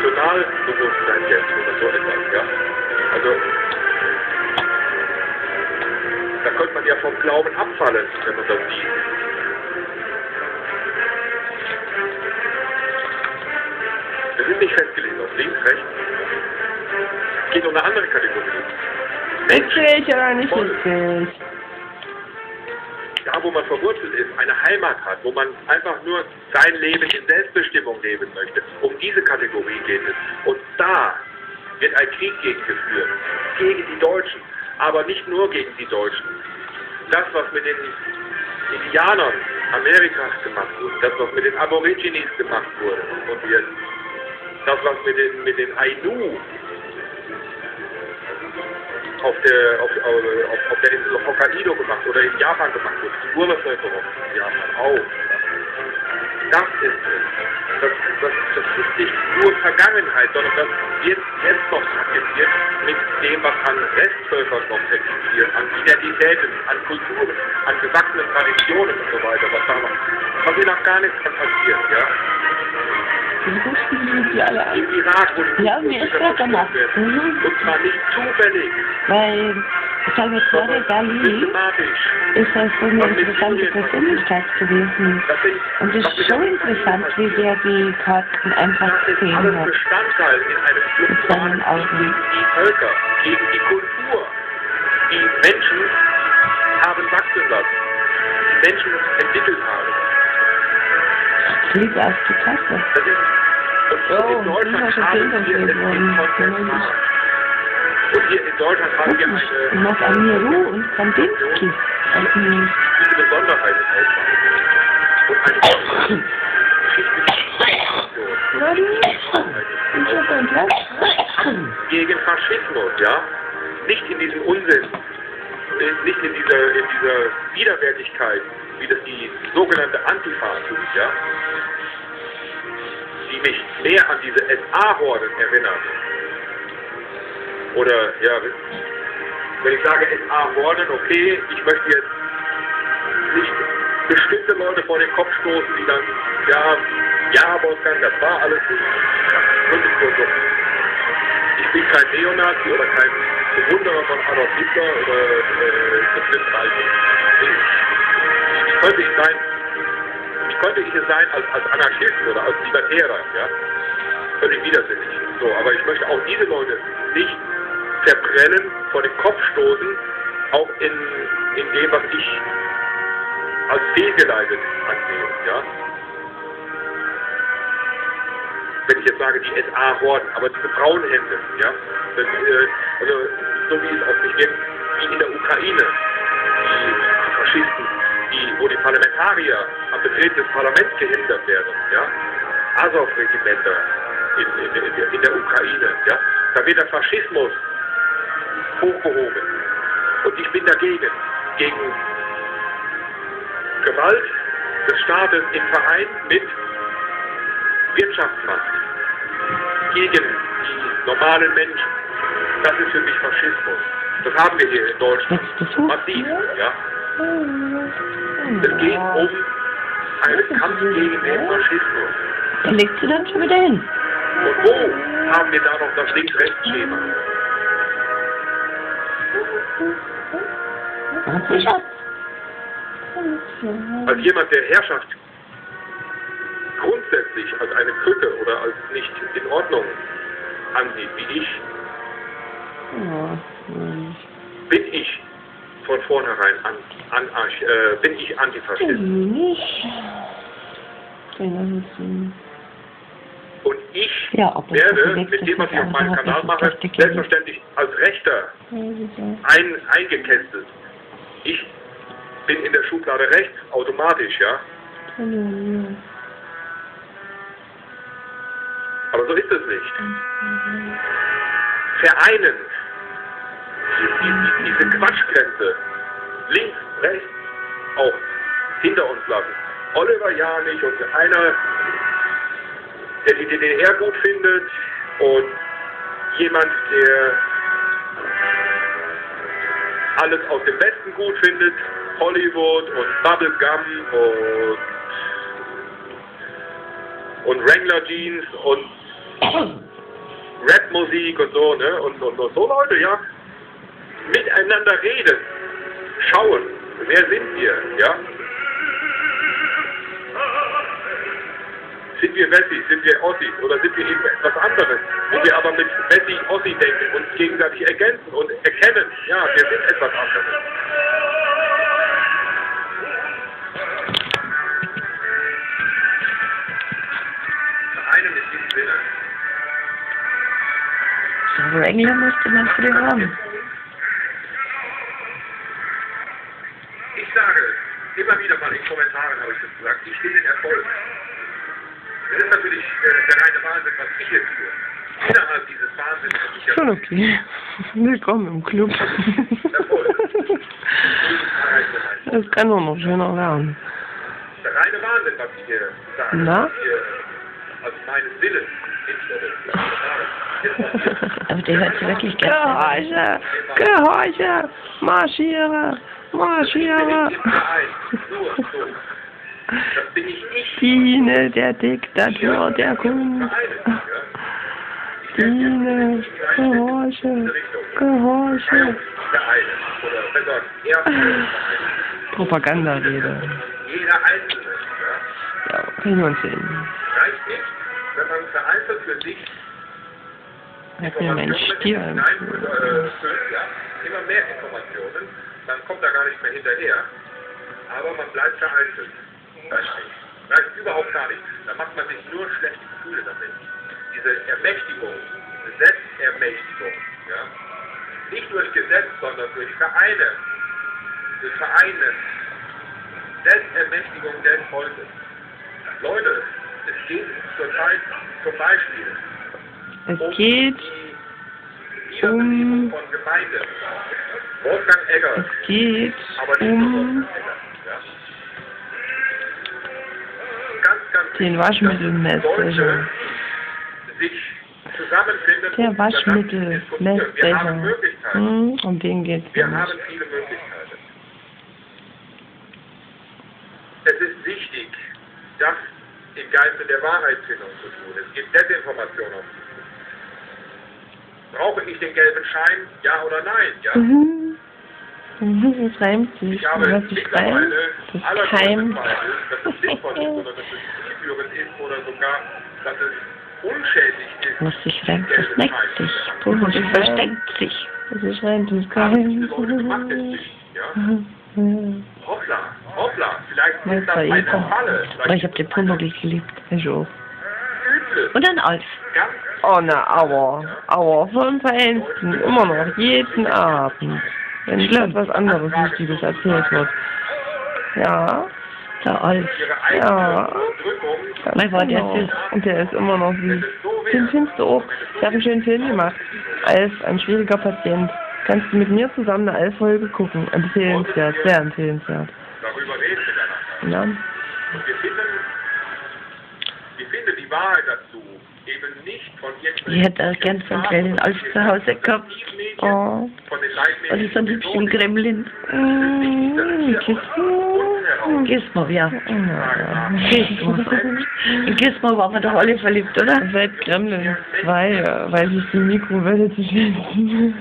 Nationalbewusstsein jetzt oder so etwas, ja. Also, da könnte man ja vom Glauben abfallen, wenn man das sieht. Wir sind nicht festgelegt auf links, rechts. Es geht um eine andere Kategorie. Witzig oder nicht witzig? Wo man verwurzelt ist, eine Heimat hat, wo man einfach nur sein Leben in Selbstbestimmung leben möchte. Um diese Kategorie geht es. Und da wird ein Krieg gegen geführt. Gegen die Deutschen. Aber nicht nur gegen die Deutschen. Das, was mit den Indianern Amerikas gemacht wurde, das, was mit den Aborigines gemacht wurde und wird, das, was mit den, mit den Ainu auf der, auf, auf, auf der Insel Hokkaido gemacht oder in Japan gemacht wurde, die Urbevölkerung in Japan auch. Das ist es. Das, das, das ist nicht nur Vergangenheit, sondern das wird jetzt noch praktiziert mit dem, was an Restvölkern noch existiert, an Identitäten, an Kulturen, an gewachsenen Traditionen und so weiter, was da noch, was in Afghanistan passiert, ja. Rufen sind die alle an. Ja, mir ist das danach. Mhm. Und zwar nicht zufällig, Weil Salvatore Dali systematisch. ist das so eine interessante Persönlichkeit gewesen. Und es ist schon interessant, wie der die Karten einfach gesehen hat. Mit seinen Augen. Völker, gegen die Kultur. Die Menschen haben wachsen lassen. Die Menschen entwickelt haben. Liegt auf die Tasse. Ist, Oh, in Deutschland das ist ja haben schon wir es Bild im worden. Konzentrat. Und hier in Deutschland haben wir eine noch Amiru und Kandinsky. Und die diese Besonderheit im Ausland. Und eine gegen Faschismus, ja? Nicht in diesem Unsinn, in- nicht in dieser, in dieser Widerwärtigkeit, wie das die sogenannte Antifa tut, ja? Die mich mehr an diese SA-Horden erinnert. Oder, ja, wenn ich sage SA-Horden, okay, ich möchte jetzt nicht bestimmte Leute vor den Kopf stoßen, die dann, ja, ja, Wolfgang, das war alles gut. Nur so. Ich bin kein Neonazi oder kein Bewunderer von Adolf Hitler oder äh, Christian Reichen. Ich, könnte ich sein, ich könnte ich es sein als, als Anarchist oder als Libertärer, ja. Völlig widersinnig. So, aber ich möchte auch diese Leute nicht verbrennen, vor den Kopf stoßen, auch in, in dem, was ich als fehlgeleitet ansehe, ja. Wenn ich jetzt sage, die SA-Horden, aber diese Frauenhände, ja. Das, äh, also, so wie es auf mich gibt, wie in der Ukraine, die Faschisten, die, wo die Parlamentarier am Betreten des Parlaments gehindert werden, ja. Azov-Regimenter in, in, in, in der Ukraine, ja. Da wird der Faschismus hochgehoben. Und ich bin dagegen. Gegen Gewalt des Staates im Verein mit Wirtschaftsmacht. Gegen die normalen Menschen. Das ist für mich Faschismus. Das haben wir hier in Deutschland. Massiv, ja. Es geht um einen Kampf gegen den Faschismus. Da legt sie dann schon wieder hin. Und wo haben wir da noch das Links-Rechts-Schema? Als jemand, der Herrschaft grundsätzlich als eine Krücke oder als nicht in Ordnung ansieht, wie ich, bin ich von vornherein an, an, äh, bin ich Antifaschist. Nicht. Genau. Und ich Ja, werde mit dem, was ich auf meinem Kanal mache, selbstverständlich als Rechter ein, eingekästet. Ich bin in der Schublade rechts, automatisch, ja. Aber so ist es nicht. Vereinen die, die, diese Quatschgrenze links, rechts auch hinter uns lassen. Oliver Janich und einer, der die DDR gut findet und jemand, der alles aus dem Westen gut findet, Hollywood und Bubblegum und und Wrangler Jeans und Rapmusik und so, ne? Und, und, und so Leute, ja, miteinander reden, schauen, wer sind wir, ja? Sind wir Wessis, sind wir Ossis oder sind wir eben etwas anderes? Wenn wir aber mit Wessi, Ossi denken, uns gegenseitig ergänzen und erkennen, ja, wir sind etwas anderes. So Wrangler musste man früher haben. Immer wieder mal in Kommentaren habe ich das gesagt, ich will den Erfolg. Das ist natürlich äh, der reine Wahnsinn, was ich jetzt tue. Innerhalb dieses Wahnsinns habe ich ja Schon okay. Willkommen im Club. Das kann nur noch schöner werden. der reine Wahnsinn, was ich hier sage. Na? Was ich hier als meines Willens. Aber der hört sich wirklich gerne. Gehorche, gehorche, marschiere, ich ich. Diene der Diktatur der Kunst. Diene, gehorche, gehorche. Propagandarede. Ja. Können wir uns sehen. reicht nicht, wenn man vereinzelt für sich Hat mir mein Stier empfohlen. äh, immer mehr Informationen, dann kommt er gar nicht mehr hinterher, aber man bleibt vereinzelt. Reicht nicht. Reicht überhaupt gar nicht. Da macht man sich nur schlechte Gefühle damit. Diese Ermächtigung, diese Selbstermächtigung, ja, nicht durch Gesetz, sondern durch Vereine, durch Vereine, Selbstermächtigung des Volkes. Leute, es geht zurzeit zum Beispiel Es geht um- von Gemeinde. Wolfgang Eggers, Es geht um den zusammenfinden. Der. Wir. Möglichkeiten. Hm, um den geht's Wir ja haben viele Möglichkeiten. es ist wichtig, das im Geiste der Wahrheitsfindung zu tun. Es gibt Desinformation auf Brauche ich den gelben Schein, ja oder nein? Ja? Mhm. Mhm, das reimt sich. Ich habe Was sich reimt, das keimt. Zweifel, dass es sinnvoll ist oder dass es zielführend ist oder sogar, dass es unschädlich ist. Was sich reimt, das neckt sich. Es versteckt sich. Das ist reimt, das nicht. Ja? Mhm. Hoppla, hoppla, vielleicht Ja, ist das das eine. Falle. Ich habe den Pumuckl geliebt. Ich auch. Üble, Und dann Alf. ganz Oh na, aber, aber vom Feinsten, immer noch, jeden Abend. Wenn nicht was anderes Wichtiges erzählt wird. Ja, Der Alf. Ja. Mein Gott, der ist genau. Und der ist immer noch süß. Den findest du auch. Ich habe einen schönen Film gemacht. Alf, ein schwieriger Patient. Kannst du mit mir zusammen eine Alf-Folge gucken. Empfehlenswert, sehr empfehlenswert. Darüber reden miteinander. Ja. Und wir finden, wir finden die Wahrheit dazu Ich hätte auch gern so einen kleinen Alf zu Hause gehabt. Oh. Den Also so ein hübschen Gremlin. Mm. Gizmo, ja. In Gizmo waren wir doch alle verliebt, oder? Seit Gremlin 2, äh, weil sich die Mikrowelle zu schätzen.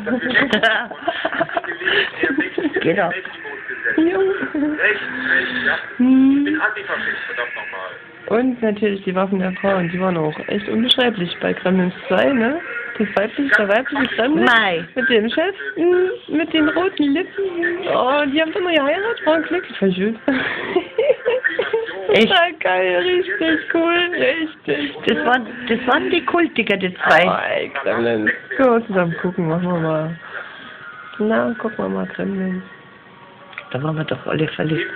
Genau. Recht, recht, ja. Ich Hm. bin Antifaschist, verdammt nochmal. Und natürlich die Waffen der Frauen, die waren auch echt unbeschreiblich bei Gremlins 2, ne? Das weibliche, der weibliche Gremlin Mei. mit dem Chef, mm, mit den roten Lippen. Oh, die haben doch nur geheiratet, waren glücklich, voll schön. Echt? Ja, geil, richtig cool, richtig. Das waren, das waren die Kultiger, die Oh, zwei. ey, Gremlins. Können wir zusammen gucken, machen wir mal. Na, gucken wir mal Gremlins. Da waren wir doch alle verliebt.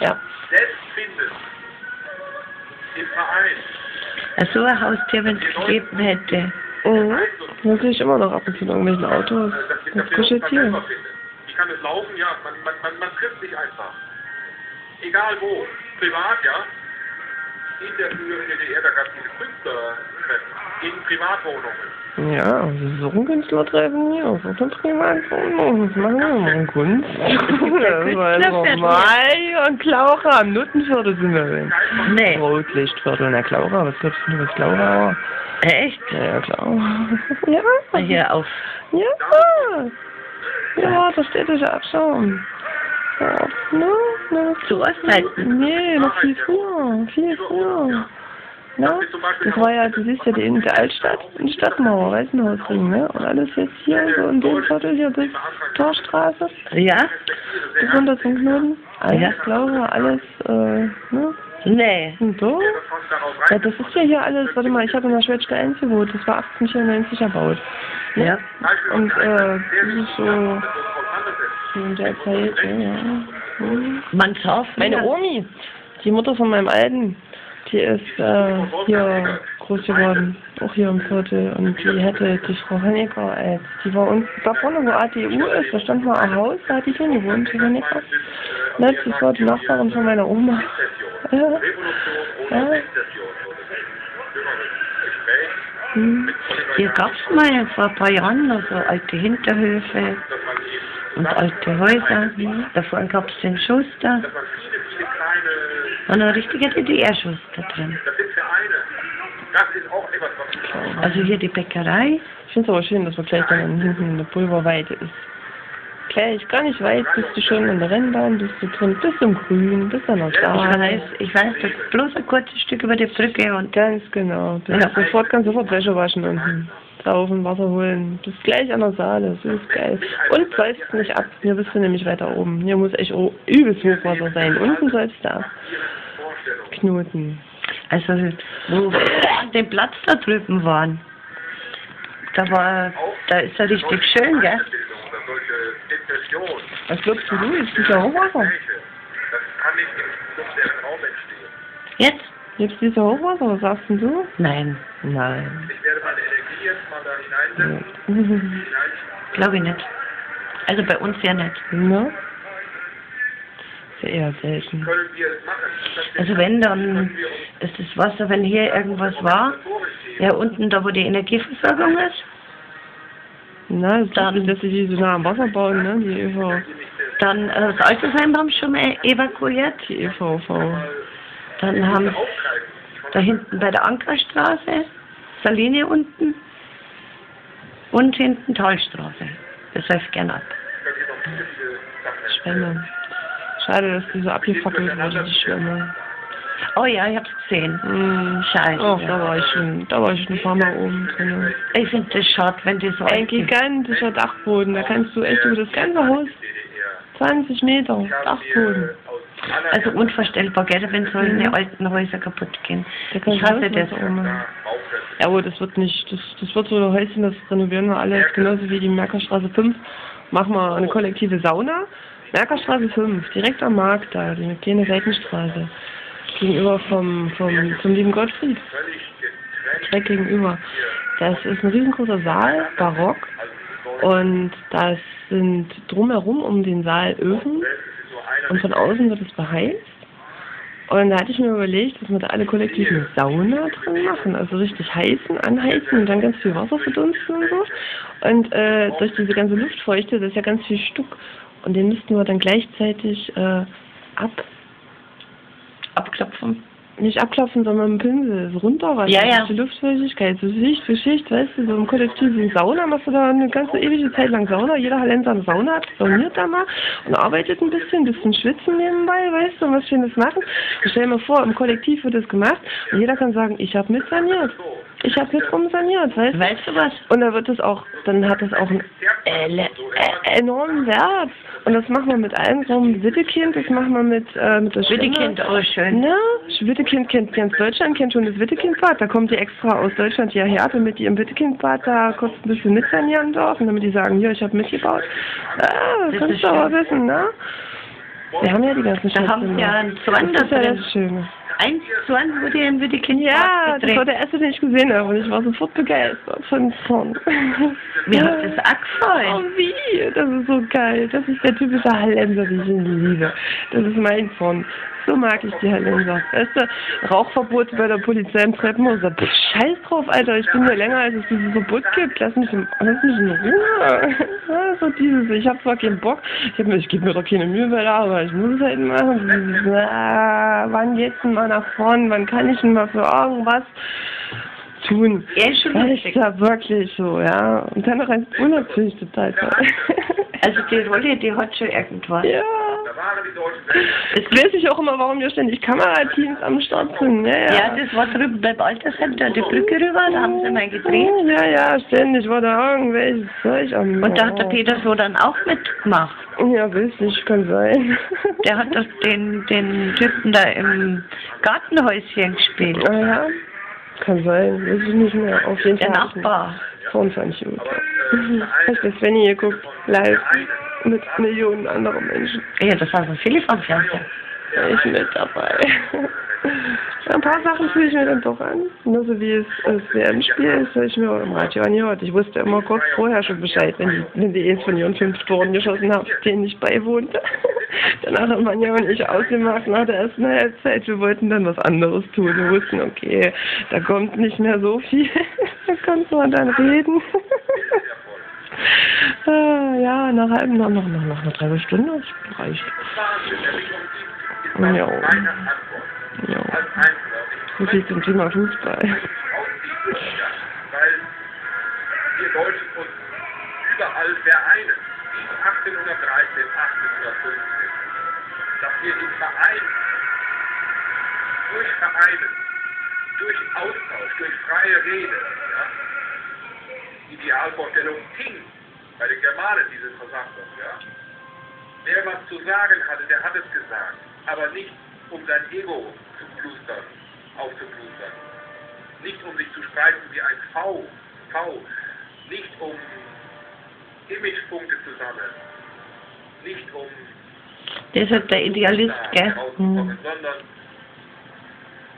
Ja. Selbstfinden im Ja, so ein Haustier, wenn es gegeben hätte. Mhm. Das sehe ich immer noch ab und zu in irgendwelchen Autos. Dass, Das dass Kuscheltier. Wie kann es laufen? Ja, man, man, man, man trifft sich einfach. Egal wo. Privat, ja. In der früheren DDR, da gab es diese Künstlertreffen. In Privatwohnungen. Ja, so ein Künstlertreffen hier, auf der Privatwohnung, das machen wir mal Kunst. Das war normal hier in Klaura, am Nuttenviertel sind wir denn. Nee. Rotlichtviertel, na Klaura, was glaubst du, was Klaura war? Echt? Ja, ja, klar. Ja, hier auf. ja. Ja, das städtische Abschauen. Ja, ne, ne. Zu Ostzeiten. Nee, noch viel früher, viel früher. Ja, das war ja, du siehst ja die in der Altstadt, in die Stadtmauer, Weißenhausring, ne? Und alles jetzt hier, so in dem Viertel hier bis Torstraße, Ja? bis runter zum Knoten. Alles, Ja. glaube alles, äh, ne? Nee. Und so? Ja, das ist ja hier alles, warte mal, ich habe in der Schwedschke 1 gewohnt, das war 1894 erbaut. Ne? Ja. Und, äh, das ist so, in der Zeit, ja, ja. Man sah Meine Omi, die Mutter von meinem Alten, die ist äh, hier groß geworden, auch hier im Viertel. Und die hätte die Frau Honecker als, die war uns, da vorne wo ADU ist, da stand mal ein Haus, da hat die drin gewohnt, die Honecker. Ne, das war die Nachbarin von meiner Oma. Ja. Hm. Hier gab es mal vor ein paar Jahren noch so alte Hinterhöfe und alte Häuser. Davor gab es den Schuster. Dass man viele, viele kleine, Und ein richtiger DDR-Schuster drin. das sind Vereine. Das ist auch etwas, was Also hier die Bäckerei. Ich finde es aber schön, dass man gleich dann hinten in der Pulverweide ist. Gleich, gar nicht weit, bist du schon in der Rennbahn, bist du drin, bist im Grün, bist an der Ich Straße. weiß, ich weiß, das ist bloß ein kurzes Stück über die Brücke und Ganz genau. Du Ja. sofort, kannst sofort Wäsche waschen unten. Saufen, Wasser holen. Du bist gleich an der Saale. Das ist geil. Und säufst nicht ab. Hier bist du nämlich weiter oben. Hier muss echt o- übelst Hochwasser sein. Unten säufst du ab. Knoten. also wo wir an dem Platz da drüben waren. Da war, da ist er richtig schön, gell? Was glaubst du, du? Ist dieser Hochwasser? Das kann nicht im Jetzt? Jetzt dieser Hochwasser? Was sagst denn du? Nein, Nein. Ich werde meine Energie jetzt mal da hineinsetzen. Hinein. glaube ich nicht. Also bei uns ja nicht. Ne? Ist ja eher selten. Also wenn, dann ist das Wasser, wenn hier irgendwas war, ja unten da, wo die Energieversorgung ist, Na, das Dann- ist, dass sie die so nah am Wasser bauen, ne? Die über Dann äh, das Altersheim haben schon mal evakuiert. Die EVV. Dann haben sie da hinten bei der Ankerstraße, Saline unten und hinten Talstraße. Das heißt gern ab. Schwämme. Schade, dass die so abgefackelt wurde, die Schwämme. Oh ja, ich hab's gesehen. Hm. Scheiße. Oh, da war ich schon, da war ich schon ein paar Mal oben drin. Ich finde das schade, wenn die so Ein gigantischer Dachboden, da kannst du echt über das ganze Haus 20 Meter Dachboden. Also unvorstellbar, gell, wenn so eine alten Häuser kaputt gehen. Ich hasse das. machen. Ja, aber das wird nicht, das, das wird so ein Häuschen, das renovieren wir alles, genauso wie die Merkerstraße 5. Machen wir eine kollektive Sauna. Merkerstraße 5, direkt am Markt da, die kleine Seitenstraße. Gegenüber vom, vom, zum lieben Gottfried. Direkt gegenüber. Das ist ein riesengroßer Saal, barock. Und das sind drumherum um den Saal Öfen. Und von außen wird es beheizt. Und da hatte ich mir überlegt, dass wir da alle kollektiv eine Sauna drin machen. Also richtig heizen, anheizen und dann ganz viel Wasser verdunsten und so. Und äh, durch diese ganze Luftfeuchte, das ist ja ganz viel Stuck. Und den müssten wir dann gleichzeitig äh, ab, Abklopfen. Nicht abklopfen, sondern mit dem Pinsel so runter, weil Ja, ja. die Luftfeuchtigkeit, so Schicht für Schicht, weißt du, so im kollektiven Sauna machst du da eine ganze ewige Zeit lang Sauna, jeder Hallenser eine Sauna hat, sauniert da mal und arbeitet ein bisschen, ein bisschen schwitzen nebenbei, weißt du, und was Schönes machen. Und stell dir mal vor, im Kollektiv wird das gemacht und jeder kann sagen, ich habe mit saniert. Ich habe mit rum saniert, weißt du? Weißt du was? Und dann wird es auch, dann hat es auch einen ele- äh, enormen Wert. Und das machen wir mit allem rum. Wittekind, das machen wir mit, äh, mit der. Wittekind, oh schön. Ne? Wittekind kennt ganz Deutschland, kennt schon das Wittekindbad. Da kommt die extra aus Deutschland hierher, damit die im Wittekindbad da kurz ein bisschen mitsanieren dürfen, damit die sagen, hier, ich habe mitgebaut. Ah, Das kannst du aber wissen, ne? Wir haben ja die ganzen Da haben Schätze sie ja einen Zwan Das da ist ja das Schöne. Eins zu eins wurde in Wittekind Ja, das war der erste, den ich gesehen habe und ich war sofort begeistert von vorn. Mir hat das auch Oh, gefallen. wie? Das ist so geil. Das ist der typische Hallenser, wie ich liebe. Das ist mein Fond. So mag ich die Hallenser. Weißt du, Rauchverbot bei der Polizei im Treppenhaus. Pff, Scheiß drauf, Alter. Ich bin hier länger, als es dieses Verbot gibt. Lass mich, lass mich in Ruhe. Ja, so dieses, ich hab zwar keinen Bock. Ich, ich gebe mir doch keine Mühe bei der Arbeit. Ich muss es halt machen. Dieses, ah, wann geht's denn mal nach vorn? Wann kann ich denn mal für irgendwas tun? Ja, ist schon Das lustig. ist ja wirklich so, ja. Und dann noch als unabhängig total toll. Also die Rolle, die hat schon irgendwas. ja. Jetzt weiß ich auch immer, warum hier ständig Kamerateams am Start sind. Ja, ja. Ja, das war drüben beim Altersheim, da die Brücke rüber, da haben sie mal gedreht. Ja, ja, ständig war da irgendwelches Zeug am Und da hat der Peter so dann auch mitgemacht. Ja, weiß nicht, kann sein. Der hat doch den, den Typen da im Gartenhäuschen gespielt. Ah ja, kann sein, weiß ich nicht mehr. Auf jeden Der Fall. ich Nachbar. Gut. Aber äh, Hast du Svenny geguckt? Live. Mit Millionen anderen Menschen. Ja, das war so viele vom Fernseher. Ich mit dabei. Ein paar Sachen fühle ich mir dann doch an. Nur so wie es das WM-Spiel ist, habe ich mir auch im Radio angehört. Ich wusste immer kurz vorher schon Bescheid, wenn die, wenn die eins von ihren fünf Toren geschossen haben, denen ich beiwohnte. Danach haben Manja und ich ausgemacht nach der ersten Halbzeit. Wir wollten dann was anderes tun. Wir wussten, okay, da kommt nicht mehr so viel. da konnte man dann reden. Ah, ja, nach halben, noch, noch, noch, noch eine Dreiviertelstunde, das reicht. Ja. Einzelner. So viel zum Thema Fußball. Weil wir Deutschen uns überall vereinen. Wie 1813, 1815. Dass wir im Verein, durch Vereinen, durch Austausch, durch freie Rede, ja, Idealvorstellung hing bei den Germanen diese Versammlung, ja. Wer was zu sagen hatte, der hat es gesagt, aber nicht um sein Ego zu plustern, aufzuplustern. Nicht um sich zu streiten wie ein V, V, nicht um Imagepunkte zu sammeln, nicht um Der ist halt der Idealist, gell? Hm. sondern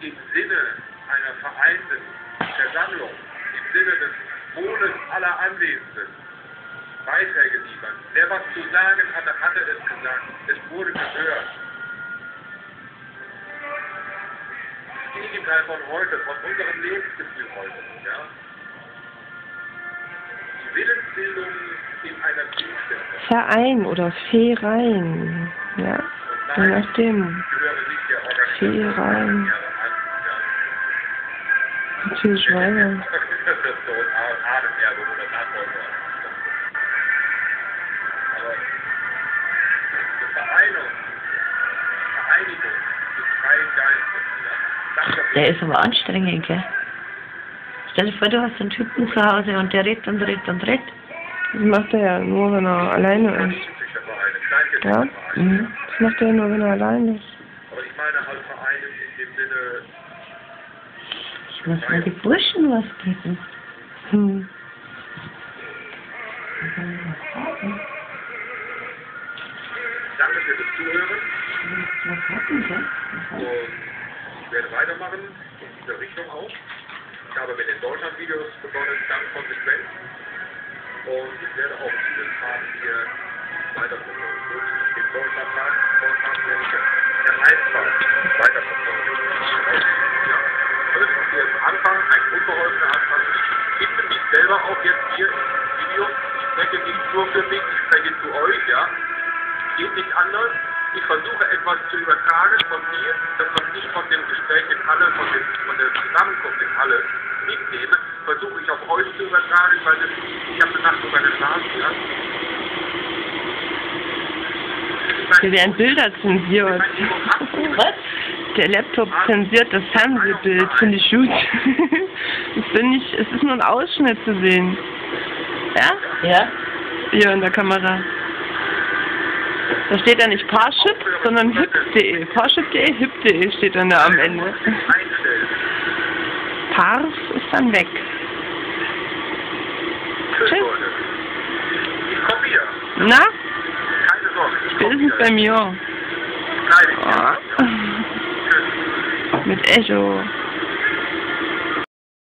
im Sinne einer vereinten Versammlung, im Sinne des Wohles aller Anwesenden, Beiträge liefern. Wer was zu sagen hatte, hatte es gesagt. Es wurde gehört. Gegenteil von heute, von unserem Lebensgefühl heute. Ja? Die Willensbildung in einer Zielstätte. Verein oder Verein. Ja, je nachdem. Verein. Matthias Schweiger. Der ist aber anstrengend, gell? Stell dir vor, du hast einen Typen zu Hause und der redet und redet und redet. Das macht er ja nur, wenn er alleine ist. Ja? Mhm. Das macht er ja nur, wenn er alleine ist. Aber ich meine halt Vereine in dem Sinne, Ich muss mal die Burschen was geben. Hm. danke für das Zuhören Was hatten sie? Und ich werde weitermachen in dieser Richtung auch. Ich habe mit den Deutschland-Videos begonnen, ganz konsequent und ich werde auch dieses Part hier weiterverfolgen. Ich den Deutschland-Part Deutschland werde ich der Einfall weiterverfolgen. Ja, also das ist hier am Anfang ein unbeholfener Anfang. Ich finde mich selber auch jetzt hier im Video. Ich spreche nicht nur für mich, ich spreche zu euch, ja. Geht nicht anders. Ich versuche etwas zu übertragen von mir, das was ich von dem Gespräch in Halle, von, dem, von der Zusammenkunft in Halle mitnehme, versuche ich auf euch zu übertragen, weil das, ich habe eine Nacht sogar geschlafen, ja. Hier werden Bilder zensiert. Was? Der Laptop zensiert das Fernsehbild, finde ich gut. das bin ich, es ist nur ein Ausschnitt zu sehen. Ja? Ja? Hier in der Kamera. Da steht ja nicht Parship, sondern hip.de. Parship.de, hip.de steht dann da am Ende. Pars ist dann weg. Tschüss. Ich komme wieder. Na, Keine Sorge. Ich spätestens bei mir. Kleine Ah. Tschüss. Mit Echo.